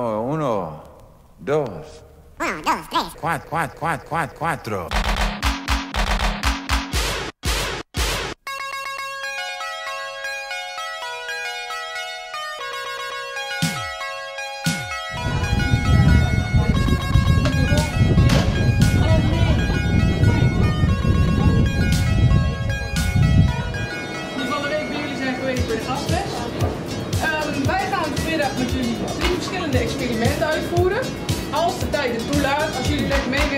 Oh, uno, dos. Uno, dos, tres. Quattro, quattro, quattro, quattro,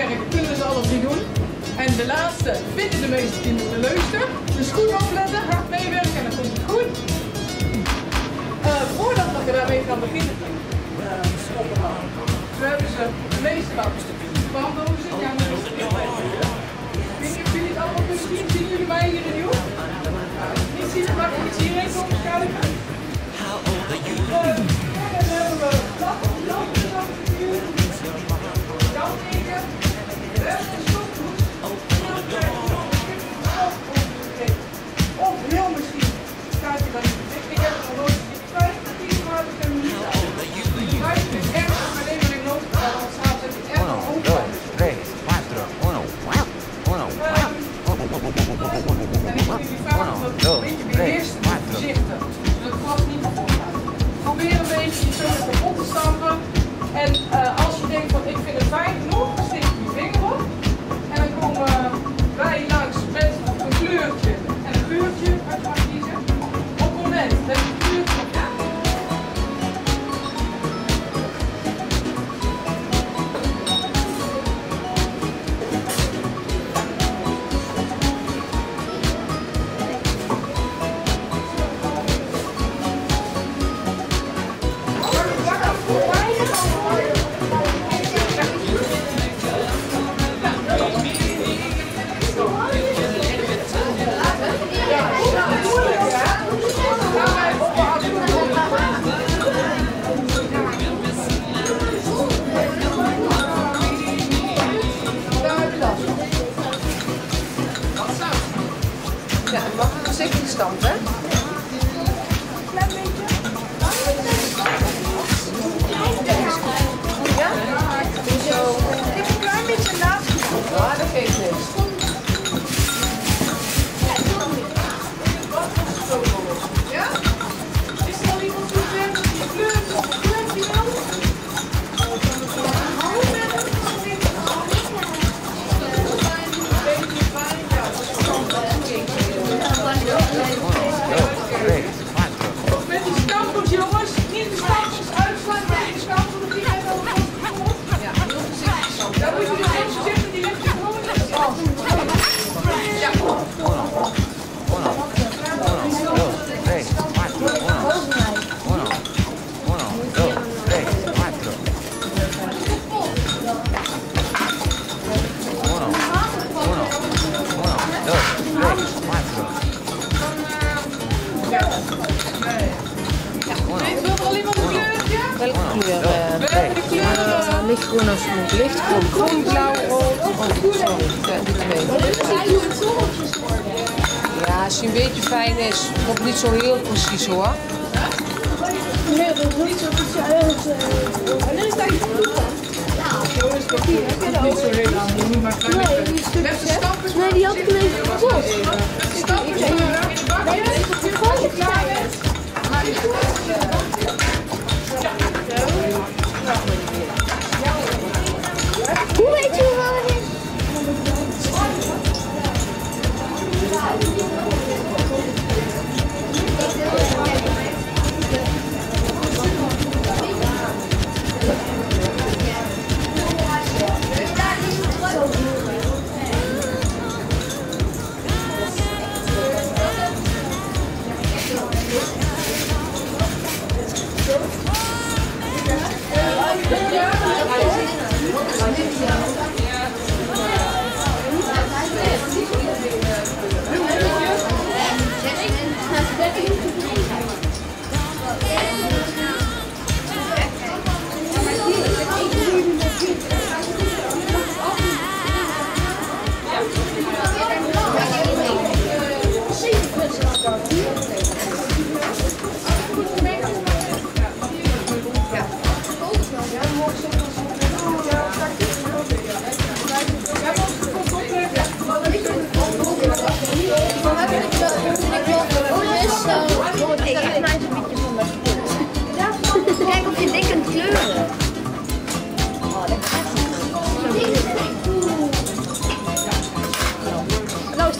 meewerken, kunnen ze alle drie doen. En de laatste vinden de meeste kinderen de leukste. Dus goed opletten, hard meewerken en dan komt het goed. Eh, voordat we daarmee gaan beginnen, uh, we hebben ze de meeste. Ja, beheerst en voorzichtig. Zodat het glas niet kapot. Probeer een beetje je zolen kapot te stampen. En eh, als je denkt van ik vind het fijn genoeg, Ja, het mag voorzichtig stand, hè? Welke kleur? eh, We hebben de kleur... eh, lichtgroen als het moet. Lichtgroen, groen, blauw, rood. Oh, sorry. Ja, die twee. Ja, als hij een beetje fijn is, komt niet zo heel precies hoor. Nee, dat is niet zo precies. En dan is daar je goed aan. Niet zo heel lang, je moet maar klein Nee, die stukjes. Nee, die had ik een beetje kapot. Stampers in de bak. Nee, dat is het klaar. Hoe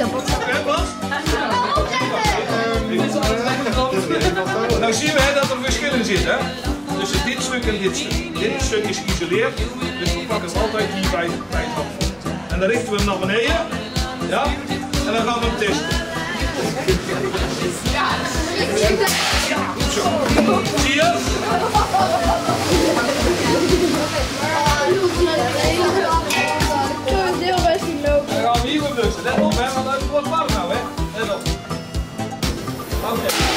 Ehm, nou zien we dat er verschillen zit. Tussen dit stuk en dit stuk. Dit stuk is geïsoleerd, dus we pakken het altijd hier bij, bij het handvol. En dan richten we hem naar beneden. Ja? En dan gaan we hem testen. Ja. Zie je? Let op, hè, want het wordt warm nou, hè. Let op. Oké. Helemaal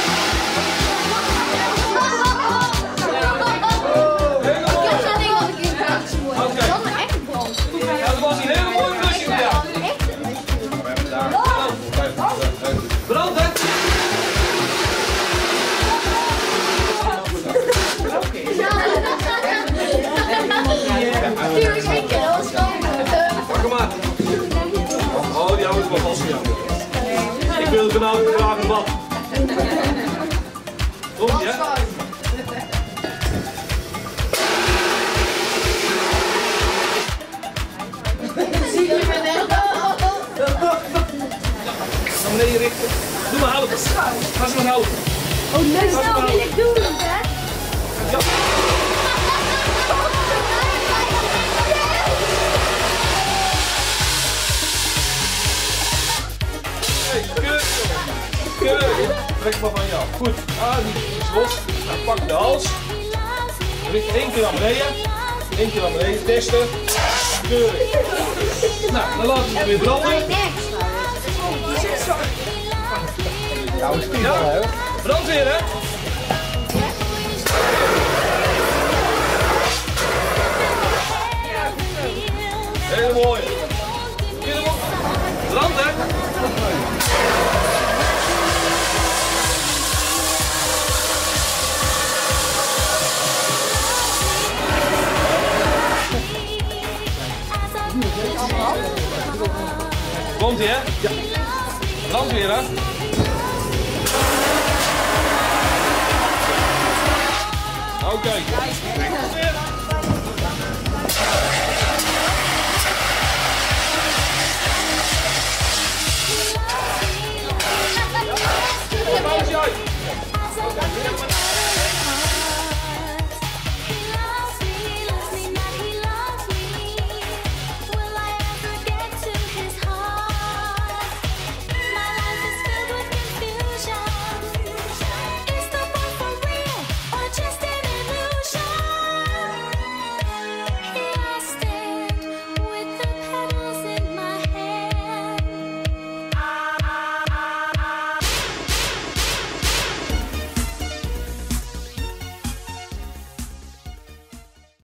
Ik wil vanavond graag een bad. Komt ie, hè? Naar beneden richten. Doe maar helpen. Ga ze maar helpen. Snel wil ik doen, hè? Ja. Trek maar van jou. Goed. Ah, die is los. Nou, pak de hals. Richt één keer naar beneden. Eén keer naar beneden. Testen. Keurig. Nou, dan laten we het weer branden. Ja, brand weer hè. Komt hè? Ja. Brand weer hè. Oké.